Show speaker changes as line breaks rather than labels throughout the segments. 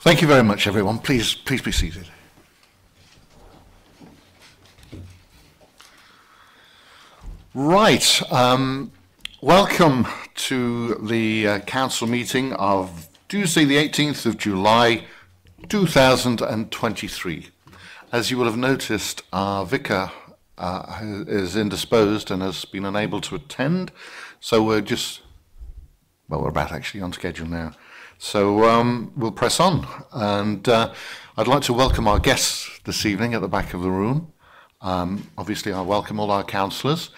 Thank you very much, everyone. Please, please be seated. Right. Um, welcome to the uh, council meeting of Tuesday, the 18th of July, 2023. As you will have noticed, our vicar uh, is indisposed and has been unable to attend, so we're just, well, we're about actually on schedule now. So um, we'll press on. And uh, I'd like to welcome our guests this evening at the back of the room. Um, obviously, I welcome all our councillors.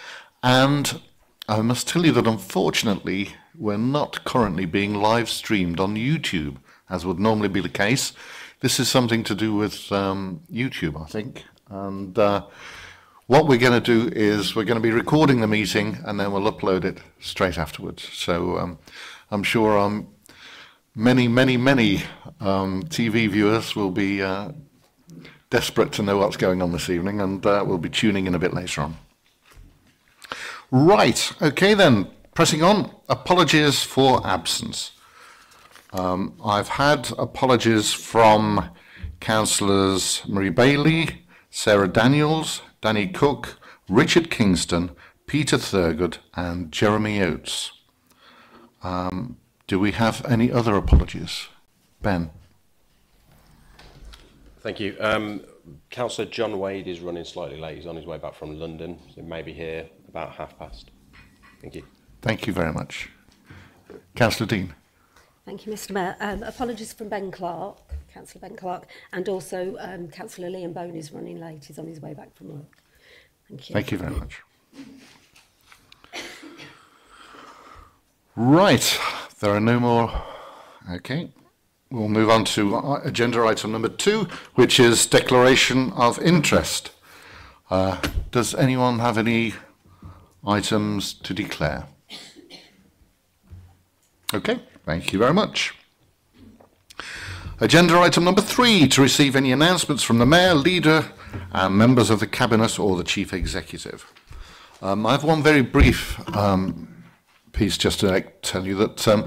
And I must tell you that unfortunately, we're not currently being live streamed on YouTube, as would normally be the case. This is something to do with um, YouTube, I think. And uh, what we're going to do is we're going to be recording the meeting and then we'll upload it straight afterwards. So um, I'm sure um, many, many, many um, TV viewers will be uh, desperate to know what's going on this evening, and uh, we'll be tuning in a bit later on. Right, okay then, pressing on. Apologies for absence. Um, I've had apologies from councillors Marie Bailey, Sarah Daniels, Danny Cook, Richard Kingston, Peter Thurgood, and Jeremy Oates. Um, do we have any other apologies? Ben.
Thank you. Um, Councillor John Wade is running slightly late. He's on his way back from London, so maybe here about half past. Thank you.
Thank you very much. Councillor Dean.
Thank you, Mr Mayor. Um, apologies from Ben Clark, Councillor Ben Clark, and also um, Councillor Liam Bone is running late. He's on his way back from work. Thank you.
Thank you very much. Right, there are no more. Okay, we'll move on to agenda item number two, which is declaration of interest. Uh, does anyone have any items to declare? Okay, thank you very much. Agenda item number three, to receive any announcements from the Mayor, Leader and members of the Cabinet or the Chief Executive. Um, I have one very brief um, piece just to tell you that um,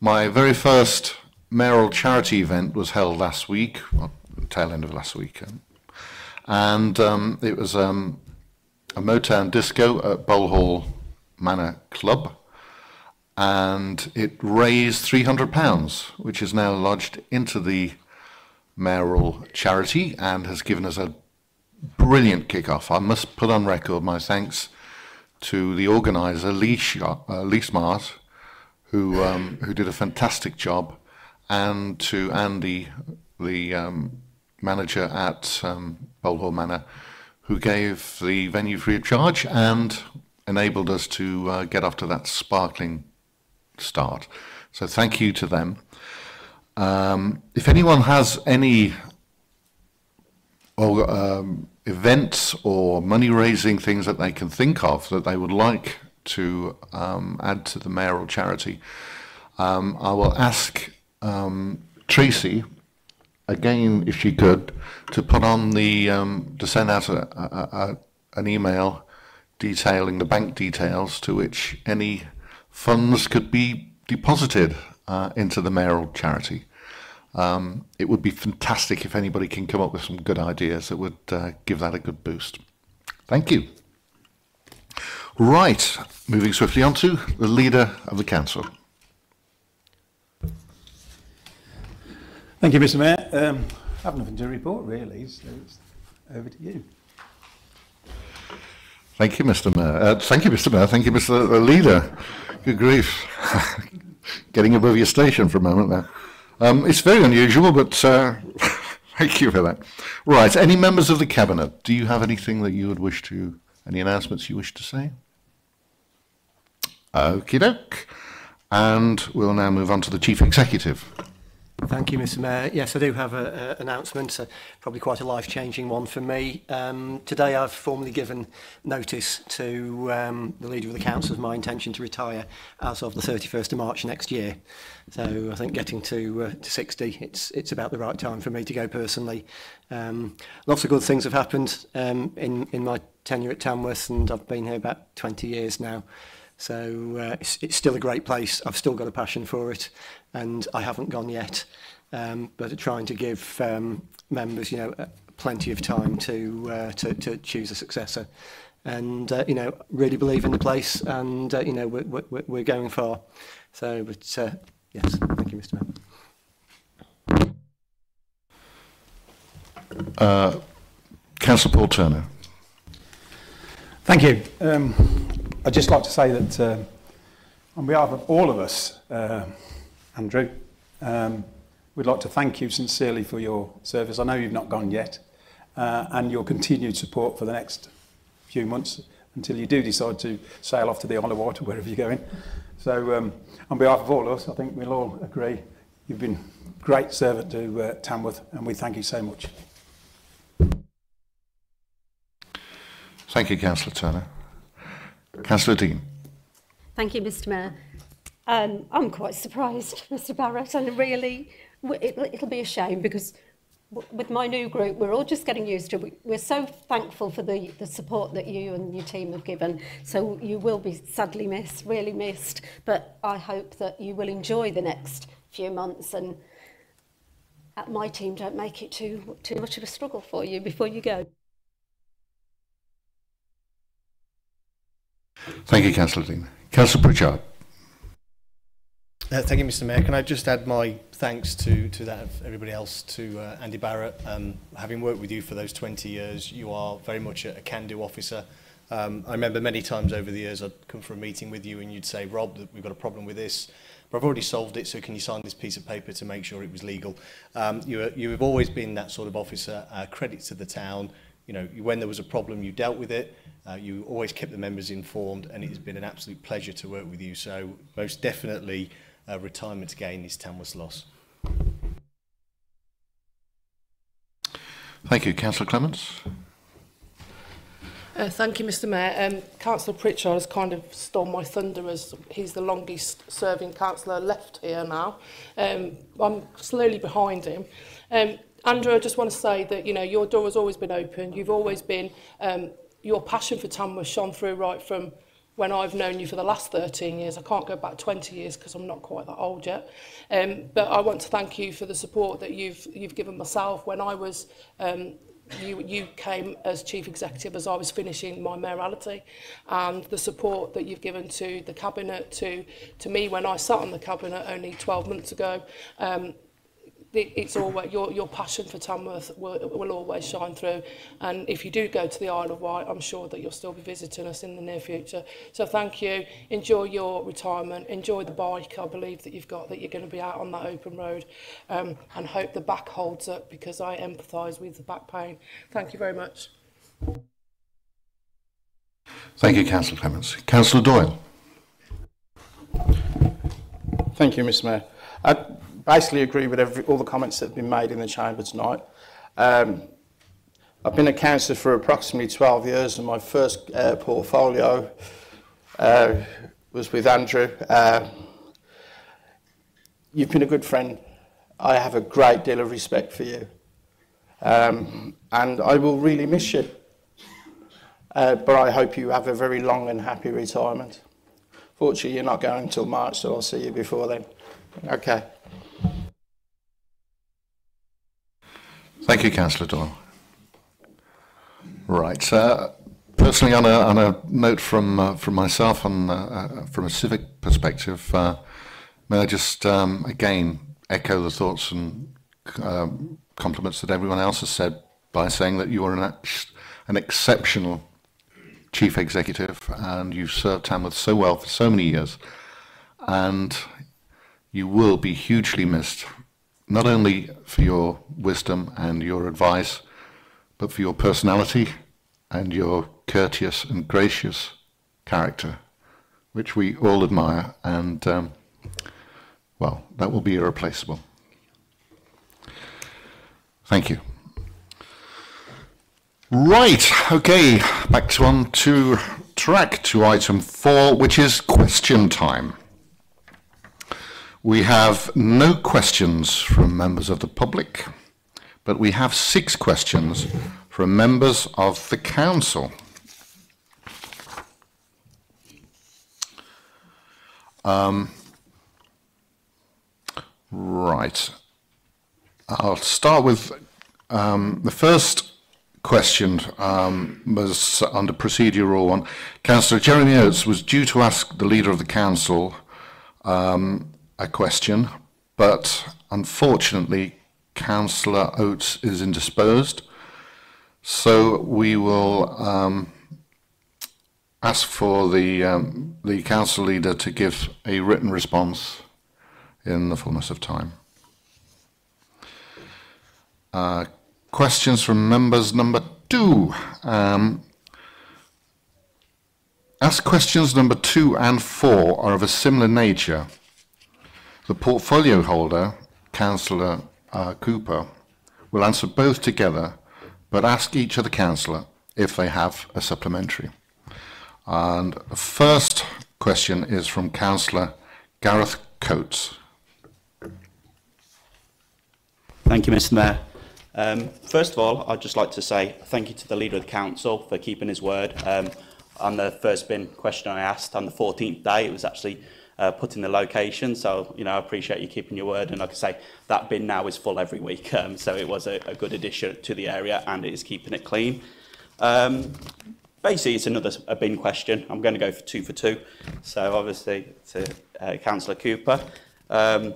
my very first mayoral charity event was held last week, well, tail end of last week, um, and um, it was um, a Motown disco at Bolehall Manor Club, and it raised £300, which is now lodged into the mayoral charity and has given us a brilliant kick-off. I must put on record my thanks to the organizer, Lee, uh, Lee Smart, who, um, who did a fantastic job, and to Andy, the um, manager at um, Bolehall Manor, who gave the venue free of charge and enabled us to uh, get off to that sparkling start. So thank you to them. Um, if anyone has any or um, events or money raising things that they can think of that they would like to um, add to the mayoral charity, um, I will ask um, Tracy again, if she could, to put on the um, to send out a, a, a, an email detailing the bank details to which any funds could be deposited uh, into the mayoral charity. Um, it would be fantastic if anybody can come up with some good ideas that would uh, give that a good boost. Thank you. Right, moving swiftly on to the leader of the council.
Thank you, Mr Mayor. Um, I have nothing to report, really, so it's over to you.
Thank you, Mr Mayor. Uh, thank you, Mr Mayor. Thank you, Mr Leader. Good grief. Getting above your station for a moment there. Um, it's very unusual, but uh, thank you for that. Right, any members of the Cabinet, do you have anything that you would wish to, any announcements you wish to say? Okie doke. And we'll now move on to the Chief Executive.
Thank you, Mr Mayor. Yes, I do have an announcement, so probably quite a life-changing one for me. Um, today I've formally given notice to um, the Leader of the Council of my intention to retire as of the 31st of March next year. So I think getting to, uh, to 60, it's, it's about the right time for me to go personally. Um, lots of good things have happened um, in, in my tenure at Tamworth and I've been here about 20 years now. So uh, it's, it's still a great place. I've still got a passion for it and I haven't gone yet. um, but trying to give um, members, you know, uh, plenty of time to, uh, to, to choose a successor. And, uh, you know, really believe in the place and, uh, you know, we're, we're, we're going far. So, but, uh, yes, thank you, Mr Mayor.
Uh, Councillor Paul Turner.
Thank you. Um, I'd just like to say that uh, on behalf of all of us, uh, Andrew, um, we'd like to thank you sincerely for your service. I know you've not gone yet, uh, and your continued support for the next few months until you do decide to sail off to the Isle of Wight or wherever you're going. So um, on behalf of all of us, I think we'll all agree you've been a great servant to uh, Tamworth, and we thank you so much.
Thank you, Councillor Turner. Councillor Dean.
Thank you, Mr Mayor. Um, I'm quite surprised, Mr Barratt, and really, it, it'll be a shame because with my new group, we're all just getting used to it. We're so thankful for the, the support that you and your team have given. So you will be sadly missed, really missed, but I hope that you will enjoy the next few months and uh, my team don't make it too, too much of a struggle for you before you go.
Thank you, Councillor Dean. Councillor Pritchard.
Uh, thank you, Mr Mayor. Can I just add my thanks to, to that of everybody else, to uh, Andy Barratt. Um, having worked with you for those 20 years, you are very much a, a can-do officer. Um, I remember many times over the years I'd come for a meeting with you and you'd say, Rob, we've got a problem with this, but I've already solved it, so can you sign this piece of paper to make sure it was legal? Um, you, you have always been that sort of officer, uh, credit to the town. You know, when there was a problem, you dealt with it. Uh, you always kept the members informed, and it has been an absolute pleasure to work with you. So, most definitely, uh, retirement gain is Tamworth's loss.
Thank you, Councillor Clements.
Uh, thank you, Mr Mayor. Um, Councillor Pritchard has kind of stole my thunder as he's the longest serving councillor left here now. Um, I'm slowly behind him. Um, Andrew, I just want to say that, you know, your door has always been open. You've always been um, your passion for TAM has shone through right from when I've known you for the last 13 years. I can't go back 20 years because I'm not quite that old yet. Um, but I want to thank you for the support that you've, you've given myself when I was um, you, you came as chief executive as I was finishing my mayoralty and the support that you've given to the cabinet to to me when I sat on the cabinet only 12 months ago um it's always your your passion for Tamworth will, will always shine through. And if you do go to the Isle of Wight I'm sure that you'll still be visiting us in the near future. So thank you. Enjoy your retirement. Enjoy the bike I believe that you've got that you're going to be out on that open road. Um, and hope the back holds up because I empathise with the back pain. Thank you very much.
Thank you, Councillor Clements. Councillor Doyle.
Thank you, Mr Mayor. I basically agree with every, all the comments that have been made in the chamber tonight. Um, I've been a councillor for approximately 12 years and my first uh, portfolio uh, was with Andrew. Uh, you've been a good friend. I have a great deal of respect for you. Um, and I will really miss you. Uh, but I hope you have a very long and happy retirement. Fortunately, you're not going until March, so I'll see you before then. Okay.
Thank you, Councillor Doyle. Right. Uh, personally, on a, on a note from uh, from myself, on uh, uh, from a civic perspective, uh, may I just um, again echo the thoughts and um, compliments that everyone else has said by saying that you are an an exceptional chief executive and you've served Tamworth so well for so many years, and you will be hugely missed not only for your wisdom and your advice, but for your personality and your courteous and gracious character, which we all admire, and um, well, that will be irreplaceable. Thank you. Right, okay, back to on to track to item four, which is question time. We have no questions from members of the public, but we have six questions from members of the council. Um, right. I'll start with um, the first question um, was under procedure rule one. Councillor Jeremy Oates was due to ask the leader of the council um, a question, but unfortunately, Councillor Oates is indisposed. So we will um, ask for the um, the council leader to give a written response in the fullness of time. Uh, questions from members number two. Um, questions number two and four are of a similar nature, the portfolio holder, Councillor uh, Cooper, will answer both together, but ask each of the councillor if they have a supplementary. And the first question is from Councillor Gareth Coates.
Thank you, Mr Mayor. Um, first of all, I'd just like to say thank you to the Leader of the Council for keeping his word. Um, on the first bin question I asked on the 14th day, it was actually uh, the location. So, you know, I appreciate you keeping your word. And like I say, that bin now is full every week. Um, so it was a, a good addition to the area and it is keeping it clean. Um, basically, it's another a bin question. I'm going to go for two for two. So obviously to uh, Councillor Cooper. Um,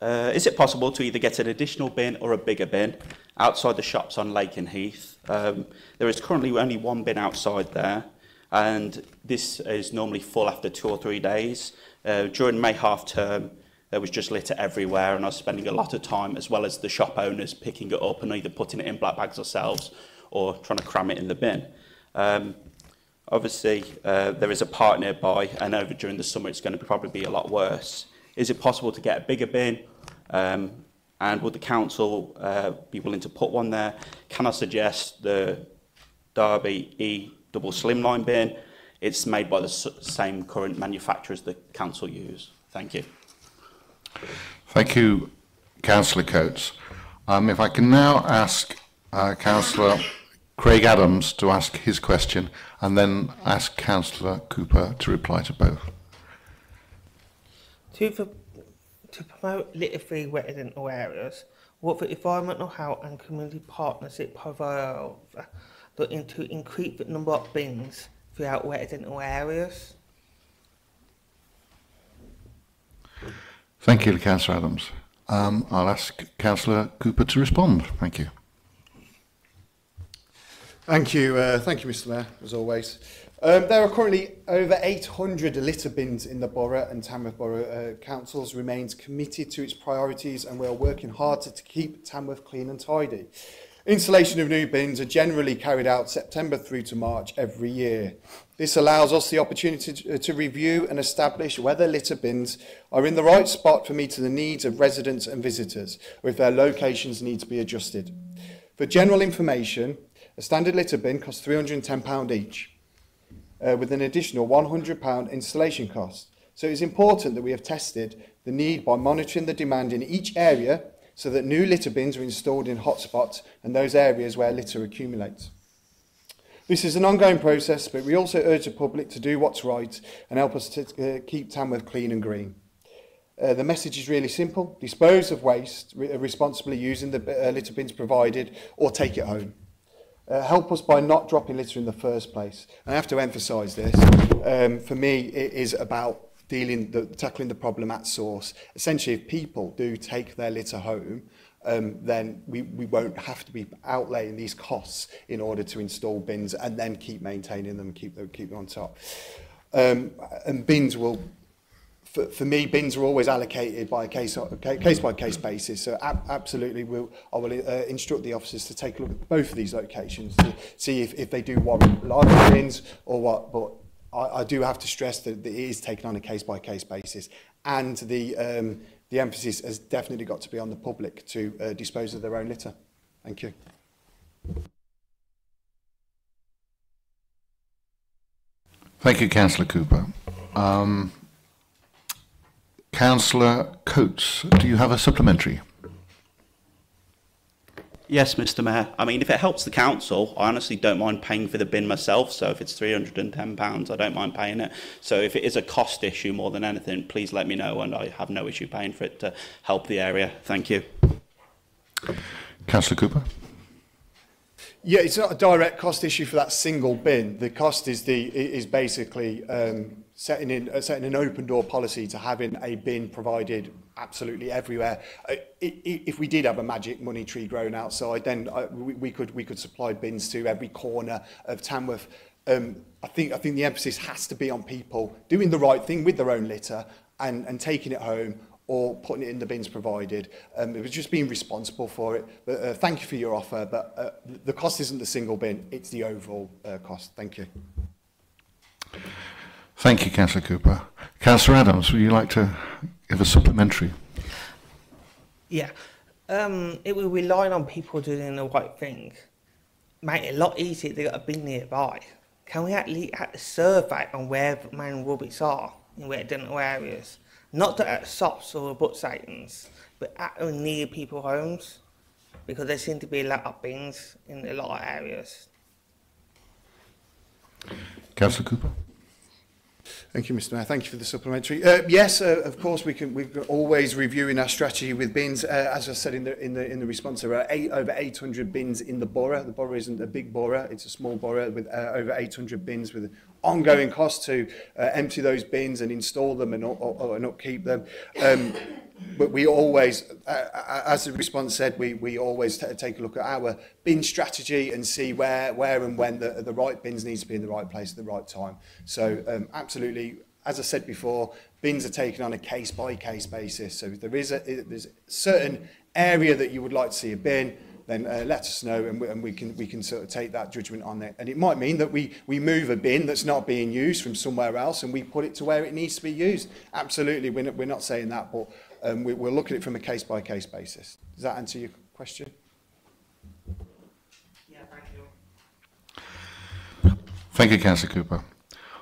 uh, is it possible to either get an additional bin or a bigger bin outside the shops on Lake and Heath? Um, there is currently only one bin outside there, and this is normally full after two or three days. Uh, during May half term, there was just litter everywhere, and I was spending a lot of time, as well as the shop owners, picking it up and either putting it in black bags ourselves or trying to cram it in the bin. Um, obviously, uh, there is a park nearby, and over during the summer, it's going to probably be a lot worse. Is it possible to get a bigger bin? Um, and would the council uh, be willing to put one there? Can I suggest the Derby E double slimline bin? It's made by the same current manufacturers the council use. Thank you.
Thank you, Councillor Coates. Um, if I can now ask uh, Councillor Craig Adams to ask his question and then ask Councillor Cooper to reply to both.
To, for, to promote litter-free residential areas, what the Environmental Health and Community Partnership provide looking to increase the number of bins throughout residential areas?
Thank you, Councillor Adams. Um, I'll ask Councillor Cooper to respond. Thank you.
Thank you, uh, thank you, Mr. Mayor, as always. Um, there are currently over 800 litter bins in the borough and Tamworth Borough uh, Councils remains committed to its priorities and we are working hard to, to keep Tamworth clean and tidy. Installation of new bins are generally carried out September through to March every year. This allows us the opportunity to, review and establish whether litter bins are in the right spot for meeting the needs of residents and visitors, or if their locations need to be adjusted. For general information, a standard litter bin costs £310 each uh, with an additional £100 installation cost. So it's important that we have tested the need by monitoring the demand in each area so that new litter bins are installed in hotspots and those areas where litter accumulates. This is an ongoing process, but we also urge the public to do what's right and help us to uh, keep Tamworth clean and green. Uh, the message is really simple. Dispose of waste re responsibly using the uh, litter bins provided or take it home. uh, help us by not dropping litter in the first place. And I have to emphasise this. Um, for me, it is about dealing the, tackling the problem at source. Essentially, if people do take their litter home, um, then we, we won't have to be outlaying these costs in order to install bins and then keep maintaining them, keep them, keep them on top. Um, and bins will for, for me, bins are always allocated by a case, case by case basis. So ab absolutely, we'll, I will uh, instruct the officers to take a look at both of these locations to see if, if they do warrant larger bins or what. But I, I do have to stress that, it is taken on a case-by-case -case basis and the, um, the emphasis has definitely got to be on the public to uh, dispose of their own litter. Thank you.
Thank you, Councillor Cooper. Um, Councillor Coates, do you have a supplementary?
Yes, Mr Mayor. I mean, if it helps the council, I honestly don't mind paying for the bin myself. So if it's £310, I don't mind paying it. So if it is a cost issue more than anything, please let me know and I have no issue paying for it to help the area. Thank you.
Councillor Cooper.
Yeah, it's not a direct cost issue for that single bin. The cost is the is basically um, setting in uh, setting an open door policy to having a bin provided absolutely everywhere. Uh, if we did have a magic money tree grown outside, then uh, we, we could we could supply bins to every corner of Tamworth. Um, I think I think the emphasis has to be on people doing the right thing with their own litter and and taking it home or putting it in the bins provided. Um, it was just being responsible for it. But uh, thank you for your offer, but uh, the cost isn't the single bin, it's the overall uh, cost. Thank you.
Thank you, Councillor Cooper. Councillor Adams, would you like to give a supplementary?
Yeah. Um, it will rely on people doing the right thing. Make it a lot easier if they got a bin nearby. Can we actually have a survey on where main rubbish are in where dental areas? Not at shops or bus stations, but at or near people's homes. Because there seem to be a lot of bins in a lot of areas.
Councillor Cooper.
Thank you, Mr. Mayor. Thank you for the supplementary. Uh, yes, uh, of course, we can. We're always reviewing our strategy with bins. Uh, as I said in the in the in the response, there are eight, over 800 bins in the borough. The borough isn't a big borough; it's a small borough with uh, over 800 bins with ongoing costs to uh, empty those bins and install them and, or, or, and upkeep them. Um, but we always, uh, as the response said, we, we always take a look at our bin strategy and see where, where and when the, the right bins needs to be in the right place at the right time. So um, absolutely, as I said before, bins are taken on a case-by-case -case basis. So if there is a, there's a certain area that you would like to see a bin, then uh, let us know and we, and we can we can sort of take that judgment on there. And it might mean that we we move a bin that's not being used from somewhere else and we put it to where it needs to be used. Absolutely, we're not, we're not saying that, but um, we, we'll look at it from a case by case basis. Does that answer your question?
Yeah, thank you.
Thank you, Councillor Cooper.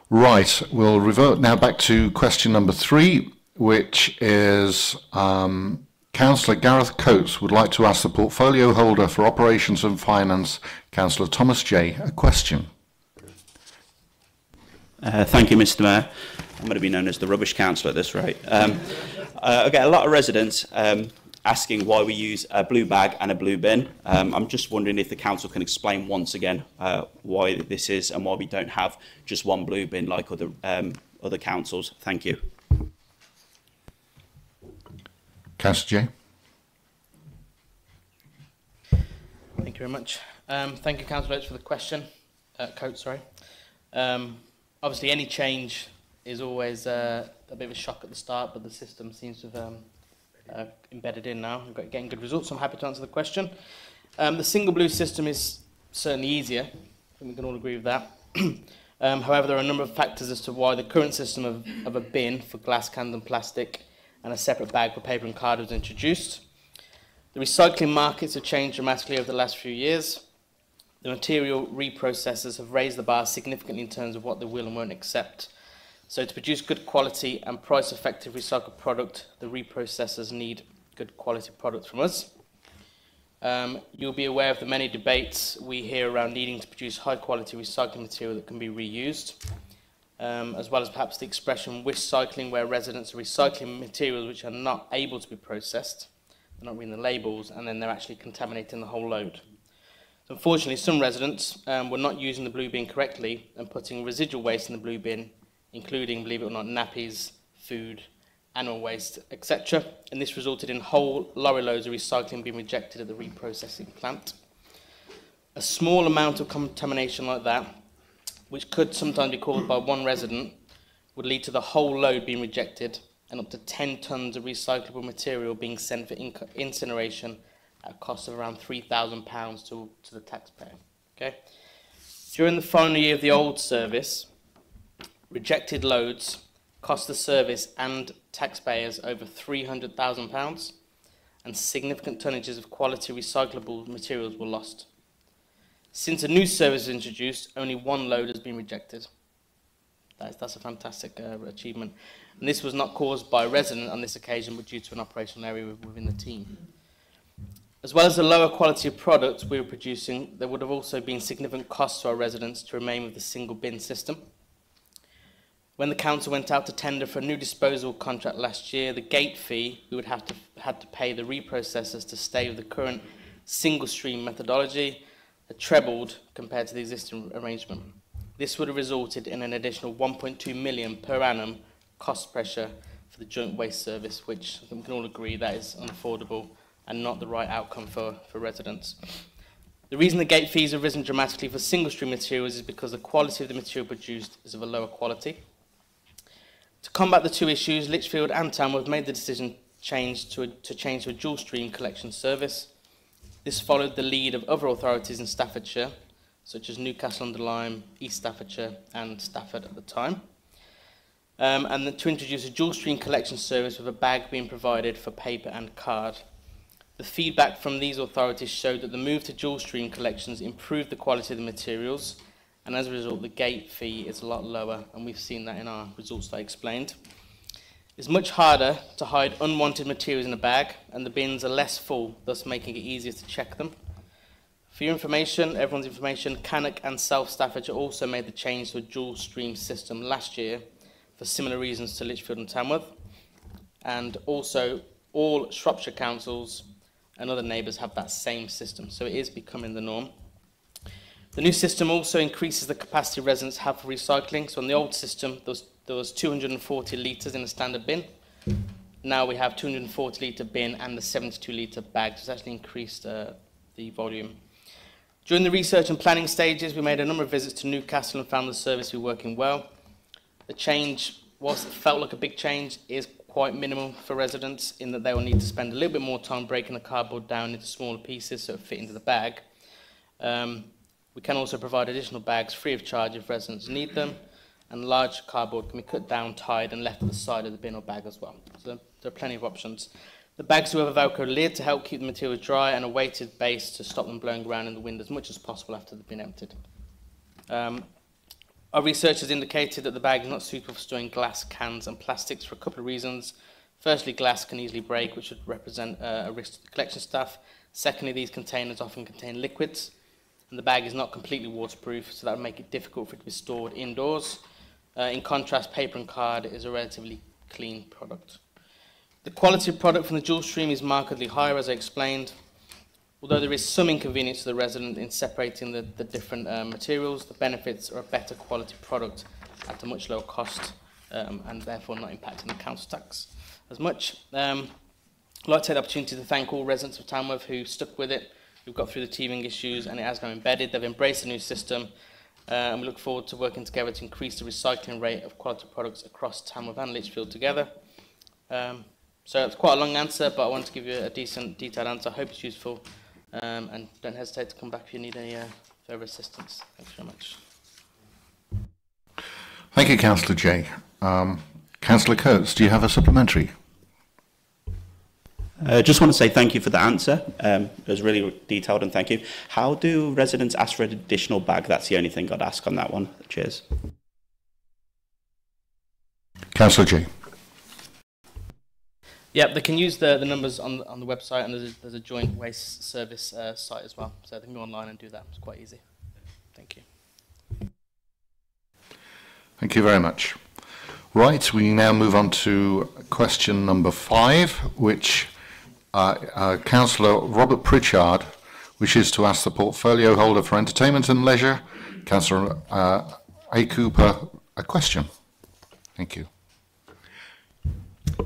Right, we'll revert now back to question number three, which is um, Councillor Gareth Coates would like to ask the portfolio holder for operations and finance, Councillor Thomas Jay, a question.
Uh, thank you, Mr Mayor. I'm going to be known as the rubbish councillor at this rate. Um, uh, I get a lot of residents um, asking why we use a blue bag and a blue bin. Um, I'm just wondering if the council can explain once again uh, why this is and why we don't have just one blue bin like other um, other councils. Thank you.
Councillor Jay.
Thank you very much. Um, thank you, Councillor Oates, for the question. Uh, Coates, sorry. Um, obviously, any change is always uh, a bit of a shock at the start, but the system seems to have um, uh, embedded in now. Got getting good results. so I'm happy to answer the question. Um, the single blue system is certainly easier. I think we can all agree with that. um, however, there are a number of factors as to why the current system of, of a bin for glass cans and plastic and a separate bag for paper and card was introduced. The recycling markets have changed dramatically over the last few years. The material reprocessors have raised the bar significantly in terms of what they will and won't accept. So to produce good quality and price-effective recycled product, the reprocessors need good quality products from us. Um, you'll be aware of the many debates we hear around needing to produce high-quality recycling material that can be reused, um, as well as perhaps the expression wish cycling, where residents are recycling materials which are not able to be processed. They're not reading the labels, and then they're actually contaminating the whole load. Unfortunately, some residents um, were not using the blue bin correctly and putting residual waste in the blue bin, including, believe it or not, nappies, food, animal waste, etc. And this resulted in whole lorry loads of recycling being rejected at the reprocessing plant. A small amount of contamination like that, which could sometimes be caused by one resident, would lead to the whole load being rejected and up to 10 tonnes of recyclable material being sent for incineration at a cost of around £3,000 to, to the taxpayer. Okay? During the final year of the old service, rejected loads cost the service and taxpayers over £300,000 and significant tonnages of quality recyclable materials were lost. Since a new service was introduced, only one load has been rejected. That's, that's a fantastic uh, achievement. And this was not caused by a resident on this occasion, but due to an operational error within the team. As well as the lower quality of product we were producing, there would have also been significant costs to our residents to remain with the single bin system. When the council went out to tender for a new disposal contract last year, the gate fee we would have to had to pay the reprocessors to stay with the current single stream methodology trebled compared to the existing arrangement. This would have resulted in an additional 1.2 million per annum cost pressure for the joint waste service, which I think we can all agree that is unaffordable and not the right outcome for, for residents. The reason the gate fees have risen dramatically for single stream materials is because the quality of the material produced is of a lower quality. To combat the two issues, Lichfield and Tamworth made the decision change to, a, to change to a dual stream collection service. This followed the lead of other authorities in Staffordshire, such as Newcastle under Lyme, East Staffordshire and Stafford at the time. Um, and the, to introduce a dual stream collection service with a bag being provided for paper and card. The feedback from these authorities showed that the move to dual stream collections improved the quality of the materials and as a result the gate fee is a lot lower and we've seen that in our results that I explained. It's much harder to hide unwanted materials in a bag and the bins are less full, thus making it easier to check them. For your information, everyone's information, Cannock and South Staffordshire also made the change to a dual stream system last year for similar reasons to Lichfield and Tamworth. And also all Shropshire councils and other neighbours have that same system, so it is becoming the norm. The new system also increases the capacity residents have for recycling. So on the old system, there was, there was 240 litres in a standard bin. Now we have 240 litre bin and the 72 litre bag. So it's actually increased uh, the volume. During the research and planning stages, we made a number of visits to Newcastle and found the service to be working well. The change, whilst it felt like a big change, is quite minimal for residents in that they will need to spend a little bit more time breaking the cardboard down into smaller pieces so it fit into the bag. Um, we can also provide additional bags free of charge if residents need them, and large cardboard can be cut down, tied, and left at the side of the bin or bag as well. So there are plenty of options. The bags do have a Velcro lid to help keep the material dry and a weighted base to stop them blowing around in the wind as much as possible after they've been emptied. Um, Our research has indicated that the bag is not suitable for storing glass, cans and plastics for a couple of reasons. Firstly, glass can easily break, which would represent uh, a risk to the collection staff. Secondly, these containers often contain liquids, and the bag is not completely waterproof, so that would make it difficult for it to be stored indoors. Uh, in contrast, paper and card is a relatively clean product. The quality of product from the dual stream is markedly higher, as I explained, Although there is some inconvenience to the resident in separating the, the different uh, materials, the benefits are a better quality product at a much lower cost um, and therefore not impacting the council tax as much. Um, I'd like to take the opportunity to thank all residents of Tamworth who stuck with it, who've got through the teething issues and it has now embedded. They've embraced the new system uh, and we look forward to working together to increase the recycling rate of quality products across Tamworth and Lichfield together. Um, so it's quite a long answer, but I want to give you a decent, detailed answer. I hope it's useful. Um, and don't hesitate to come back if you need any uh, further assistance. Thanks very much.
Thank you, Councillor Jay. Um, Councillor Coates, do you have a supplementary?
I uh, just want to say thank you for the answer. Um, it was really detailed and thank you. How do residents ask for an additional bag? That's the only thing I'd ask on that one. Cheers.
Councillor Jay.
Yeah, they can use the, the numbers on the, on the website, and there's a, there's a joint waste service uh, site as well. So they can go online and do that. It's quite easy. Thank you.
Thank you very much. Right, we now move on to question number five, which Councillor Robert Pritchard wishes to ask the portfolio holder for entertainment and leisure, Councillor uh, A. Cooper, a question. Thank you.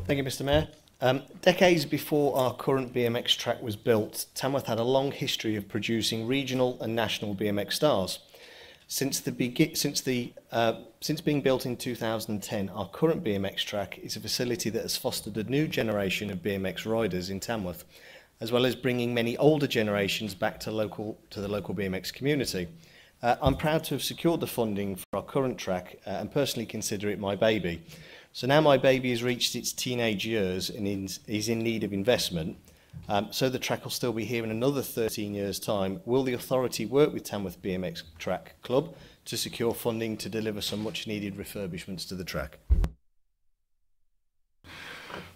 Thank you, Mr Mayor. Um, decades before our current BMX track was built, Tamworth had a long history of producing regional and national BMX stars. Since the since the uh, since being built in 2010, our current BMX track is a facility that has fostered a new generation of BMX riders in Tamworth, as well as bringing many older generations back to local to the local BMX community. Uh, I'm proud to have secured the funding for our current track uh, and personally consider it my baby. So now my baby has reached its teenage years and is in need of investment. Um, so the track will still be here in another 13 years' time. Will the authority work with Tamworth BMX Track Club to secure funding to deliver some much needed refurbishments to the track?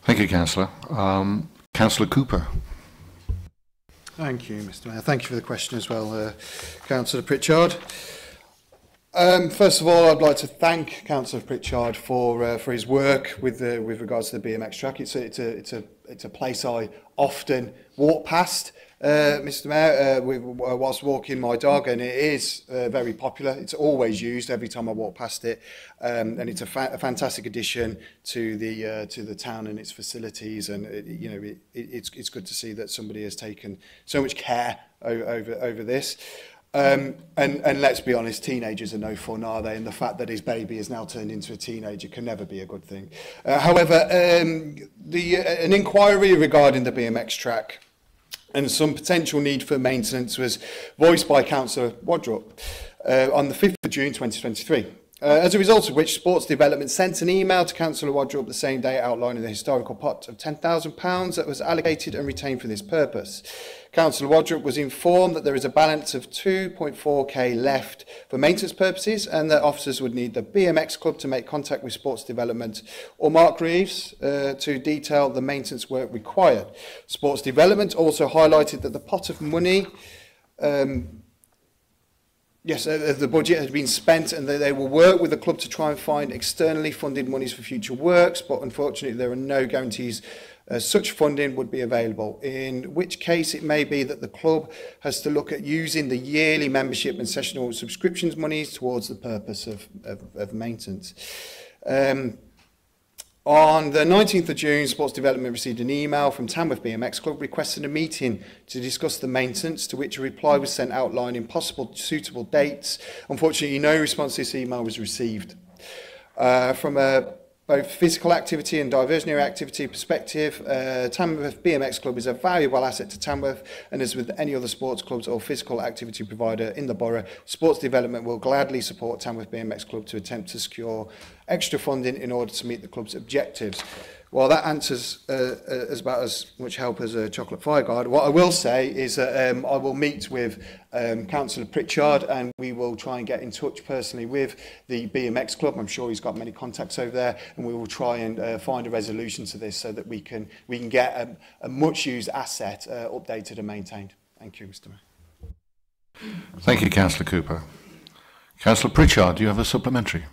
Thank you, Councillor. Um, Councillor Cooper.
Thank you, Mr Mayor. Thank you for the question as well, uh, Councillor Pritchard. Um, first of all, I'd like to thank Councillor Pritchard for uh, for his work with the, with regards to the BMX track. It's a, it's a it's a it's a place I often walk past, uh, Mr. Mayor, uh, we, uh, whilst walking my dog, and it is uh, very popular. It's always used every time I walk past it, um, and it's a, fa a fantastic addition to the uh, to the town and its facilities. And it, you know, it, it, it's it's good to see that somebody has taken so much care over over, over this. Um, and, and let's be honest, teenagers are no fun, are they? And the fact that his baby is now turned into a teenager can never be a good thing. Uh, however, um, the, uh, an inquiry regarding the BMX track and some potential need for maintenance was voiced by Councillor Wadrop uh, on the 5th of June 2023. Uh, as a result of which, Sports Development sent an email to Councillor Wadrop the same day outlining the historical pot of £10,000 that was allocated and retained for this purpose. Councillor Wadrop was informed that there is a balance of 2.4k left for maintenance purposes and that officers would need the BMX club to make contact with Sports Development or Mark Reeves uh, to detail the maintenance work required. Sports Development also highlighted that the pot of money um, Yes, uh, uh, the budget has been spent and they, they will work with the club to try and find externally funded monies for future works, but unfortunately there are no guarantees uh, such funding would be available, in which case it may be that the club has to look at using the yearly membership and sessional subscriptions monies towards the purpose of, of, of maintenance. Um, On the 19th of June, Sports Development received an email from Tamworth BMX Club requesting a meeting to discuss the maintenance, to which a reply was sent outlining possible suitable dates. Unfortunately, no response to this email was received. Uh, from a both physical activity and diversionary activity perspective, uh, Tamworth BMX Club is a valuable asset to Tamworth and as with any other sports clubs or physical activity provider in the borough, sports development will gladly support Tamworth BMX Club to attempt to secure extra funding in order to meet the club's objectives. Well, that answers uh, uh, as about as much help as a chocolate fire guard. What I will say is that um, I will meet with um, Councillor Pritchard and we will try and get in touch personally with the BMX club. I'm sure he's got many contacts over there and we will try and uh, find a resolution to this so that we can, we can get a, a much used asset uh, updated and maintained. Thank you, Mr Mayor.
Thank you, Councillor Cooper. Councillor Pritchard, do you have a supplementary?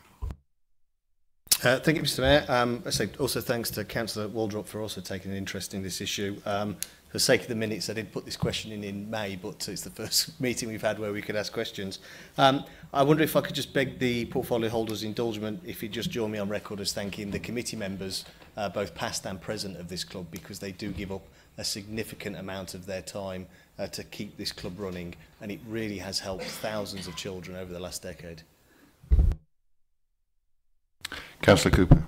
Uh, thank you, Mr Mayor. Um, also thanks to Councillor Waldrop for also taking an interest in this issue. Um, for the sake of the minutes, I did put this question in in May, but it's the first meeting we've had where we could ask questions. Um, I wonder if I could just beg the portfolio holder's indulgement if you just join me on record as thanking the committee members, uh, both past and present of this club, because they do give up a significant amount of their time uh, to keep this club running, and it really has helped thousands of children over the last decade.
Councillor Cooper.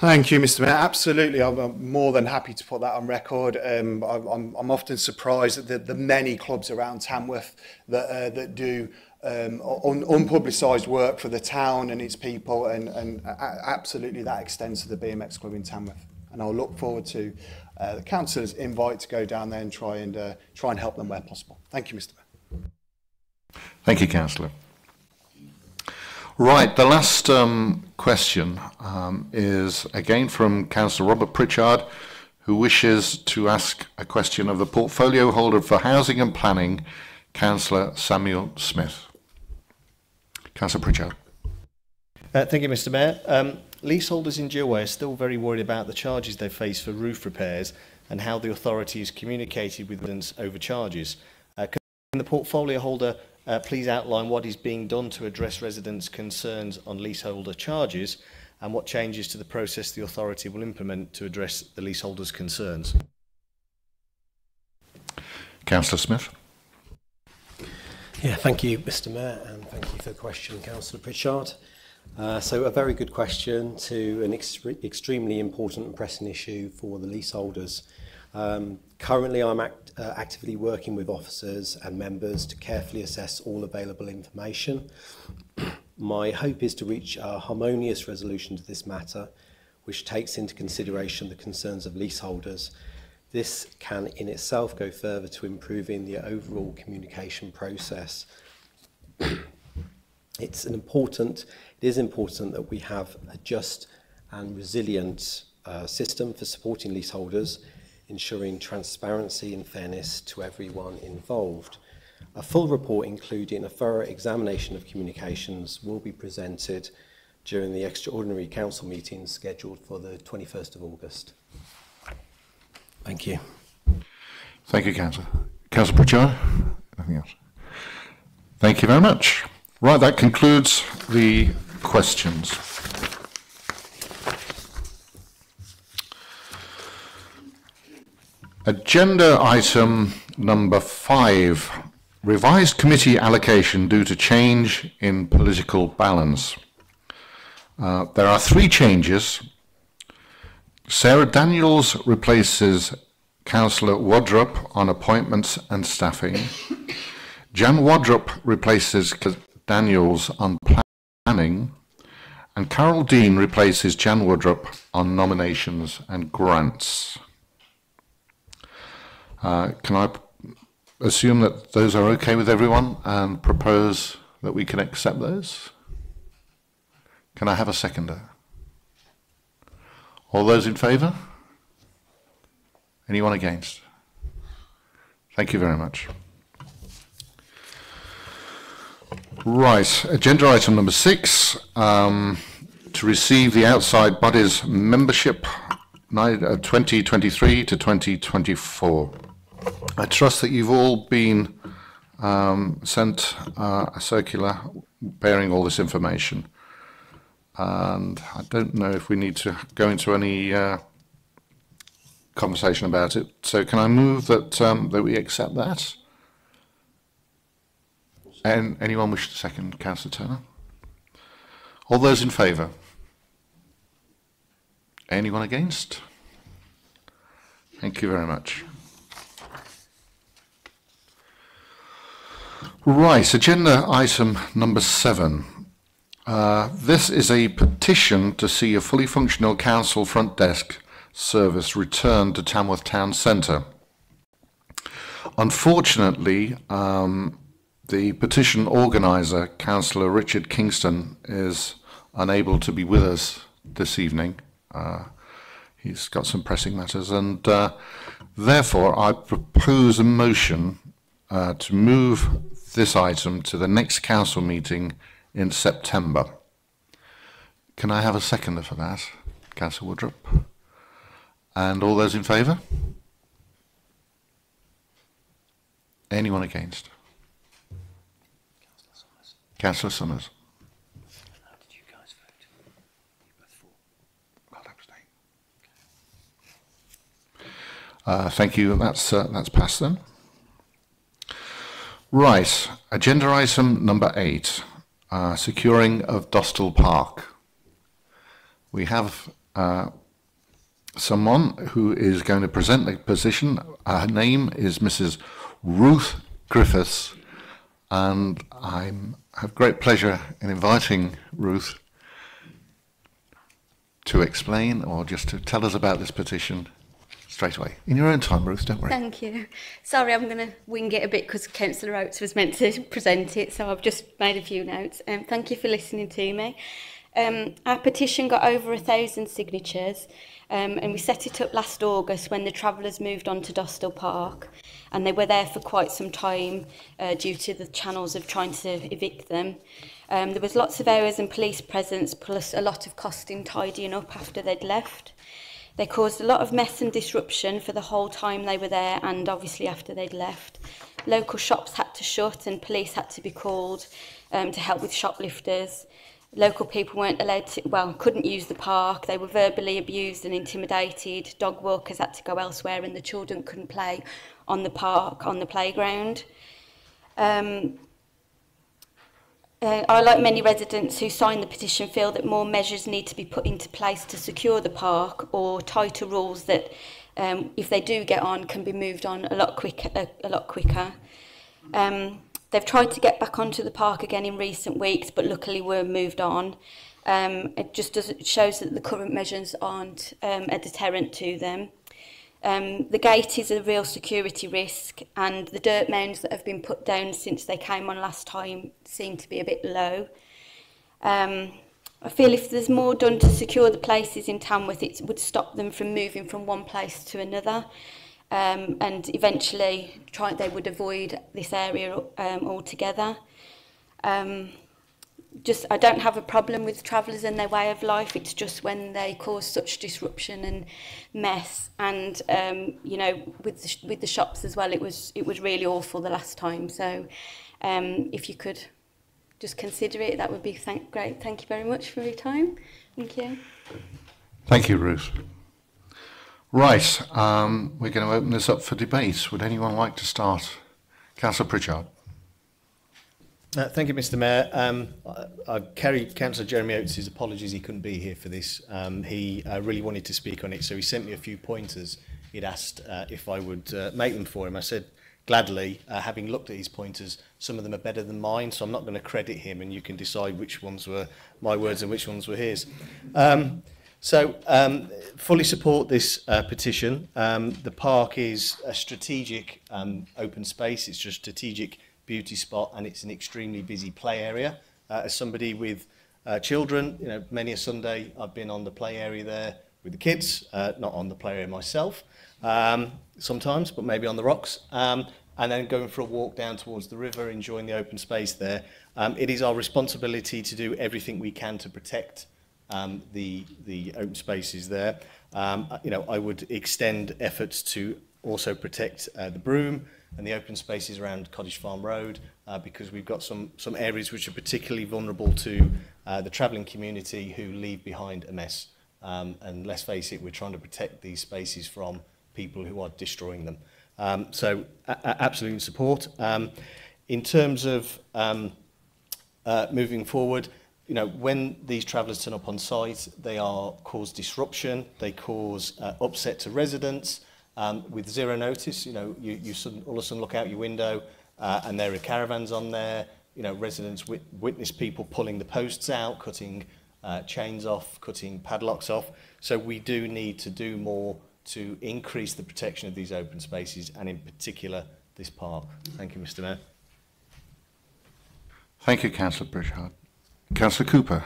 Thank you, Mr. Mayor. Absolutely, I'm, I'm more than happy to put that on record. Um, I, I'm, I'm often surprised at the, the many clubs around Tamworth that, uh, that do um, un unpublicised work for the town and its people, and, and absolutely that extends to the BMX club in Tamworth. And I'll look forward to uh, the councillors' invite to go down there and try and uh, try and help them where possible. Thank you, Mr. Mayor.
Thank you, councillor. Right, the last um, question um, is again from Councillor Robert Pritchard, who wishes to ask a question of the portfolio holder for housing and planning, Councillor Samuel Smith. Councillor Pritchard.
Uh, thank you, Mr Mayor. Um, leaseholders in Dewey are still very worried about the charges they face for roof repairs and how the authority has communicated with residents over charges. Uh, can the portfolio holder uh, please outline what is being done to address residents' concerns on leaseholder charges and what changes to the process the authority will implement to address the leaseholders' concerns.
Councillor Smith.
Yeah, thank you, Mr Mayor, and thank you for the question, Councillor Pritchard. Uh, so a very good question to an extre extremely important and pressing issue for the leaseholders. Um, currently, I'm act uh, actively working with officers and members to carefully assess all available information. My hope is to reach a harmonious resolution to this matter, which takes into consideration the concerns of leaseholders. This can in itself go further to improving the overall communication process. it's an important, it is important that we have a just and resilient uh, system for supporting leaseholders ensuring transparency and fairness to everyone involved. A full report, including a thorough examination of communications, will be presented during the extraordinary council meeting scheduled for the 21st of August. Thank you.
Thank you, Councillor. Councillor Pritchard? Anything else? Thank you very much. Right, that concludes the questions. Agenda item number five, revised committee allocation due to change in political balance. Uh, there are three changes. Sarah Daniels replaces Councillor Wadrup on appointments and staffing. Jan Wadrup replaces Daniels on planning. And Carol Dean replaces Jan Wadrup on nominations and grants. Uh, can I assume that those are okay with everyone and propose that we can accept those? Can I have a seconder? All those in favour? Anyone against? Thank you very much. Right, agenda item number six, um, to receive the outside bodies membership 2023 uh, to 2024. I trust that you've all been um, sent uh, a circular bearing all this information. And I don't know if we need to go into any uh, conversation about it. So can I move that um, that we accept that? And anyone wish to second, Councillor Turner? All those in favour? Anyone against? Thank you very much. Right, agenda item number seven. Uh, this is a petition to see a fully functional council front desk service returned to Tamworth Town Centre. Unfortunately, um, the petition organiser, Councillor Richard Kingston, is unable to be with us this evening. Uh, he's got some pressing matters, and uh, therefore I propose a motion uh, to move this item to the next council meeting in September. Can I have a seconder for that, Councillor Woodrup? And all those in favour? Anyone against? Councillor Summers. How did you guys vote? You both? I'll abstain. Uh, thank you. That's uh, that's passed then. Right, agenda item number eight, uh, securing of Dosthill Park. We have uh, someone who is going to present the position. Her name is Mrs. Ruth Griffiths, and I have great pleasure in inviting Ruth to explain or just to tell us about this petition straight away. In your own time, Ruth, don't worry.
Thank you. Sorry, I'm going to wing it a bit because Councillor Oates was meant to present it, so I've just made a few notes. Um, thank you for listening to me. Um, our petition got over a thousand signatures um, and we set it up last August when the travellers moved on to Dostal Park and they were there for quite some time uh, due to the channels of trying to evict them. Um, there was lots of hours and police presence plus a lot of cost in tidying up after they'd left. They caused a lot of mess and disruption for the whole time they were there and obviously after they'd left. Local shops had to shut and police had to be called um, to help with shoplifters. Local people weren't allowed to, well, couldn't use the park. They were verbally abused and intimidated. Dog walkers had to go elsewhere and the children couldn't play on the park, on the playground. Um, Uh, I, like many residents who signed the petition, feel that more measures need to be put into place to secure the park or tighter rules that, um, if they do get on, can be moved on a lot quicker. A, uh, a lot quicker. Um, they've tried to get back onto the park again in recent weeks, but luckily we're moved on. Um, it just does, it shows that the current measures aren't um, a deterrent to them. Um, the gate is a real security risk and the dirt mounds that have been put down since they came on last time seem to be a bit low. Um, I feel if there's more done to secure the places in Tamworth, it would stop them from moving from one place to another. Um, and eventually try, they would avoid this area um, altogether. Um, just I don't have a problem with travellers and their way of life. It's just when they cause such disruption and mess, and um, you know, with the, with the shops as well, it was it was really awful the last time. So, um, if you could just consider it, that would be thank great. Thank you very much for your time. Thank you.
Thank you, Ruth. Right, um, we're going to open this up for debate. Would anyone like to start? Councillor Pritchard.
Uh, thank you, Mr Mayor. Um, I, I carry Councillor Jeremy Oates' apologies he couldn't be here for this. Um, he uh, really wanted to speak on it, so he sent me a few pointers. He'd asked uh, if I would uh, make them for him. I said, gladly, uh, having looked at his pointers, some of them are better than mine, so I'm not going to credit him, and you can decide which ones were my words and which ones were his. Um, so, um, fully support this uh, petition. Um, the park is a strategic um, open space. It's just strategic beauty spot and it's an extremely busy play area. Uh, as somebody with uh, children, you know, many a Sunday I've been on the play area there with the kids, uh, not on the play area myself um, sometimes, but maybe on the rocks. Um, and then going for a walk down towards the river, enjoying the open space there. Um, it is our responsibility to do everything we can to protect um, the, the open spaces there. Um, you know, I would extend efforts to also protect uh, the broom, and the open spaces around Cottage Farm Road uh, because we've got some, some areas which are particularly vulnerable to uh, the travelling community who leave behind a mess. Um, and let's face it, we're trying to protect these spaces from people who are destroying them. Um, so absolute support. Um, in terms of um, uh, moving forward, you know, when these travellers turn up on site, they are cause disruption, they cause uh, upset to residents, Um, with zero notice, you know, you, you sudden, all of a sudden look out your window uh, and there are caravans on there. You know, residents wit witness people pulling the posts out, cutting uh, chains off, cutting padlocks off. So we do need to do more to increase the protection of these open spaces and in particular this park. Thank you, Mr Mayor.
Thank you, Councillor Pritchard. Councillor Cooper.